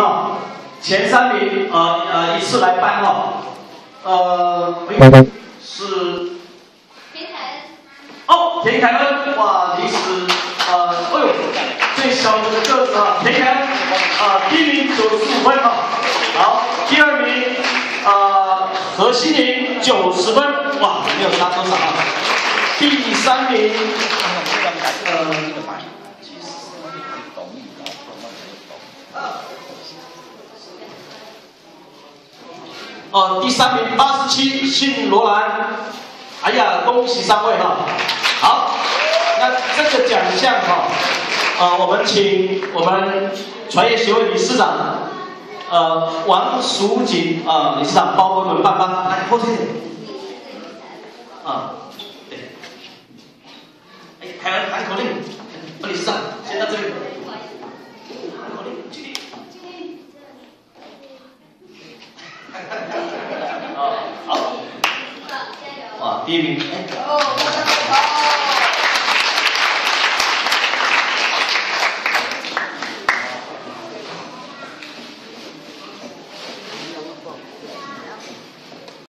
啊，前三名呃呃一次来颁哈，呃是田凯恩，哦田凯恩哇你是呃哎呦最小的个子啊田凯恩啊第一名九十五分啊，好第二名啊何心凌九十分哇没有差多少啊，第三名呃。哦，第三名八十七，姓罗兰。哎呀，恭喜三位哈！好，那这个奖项哈，呃，我们请我们传业协会理事长，呃，王淑锦啊，理事长包我们颁颁，来后退。啊，对。哎，喊喊口令，理事长先到这里。giving.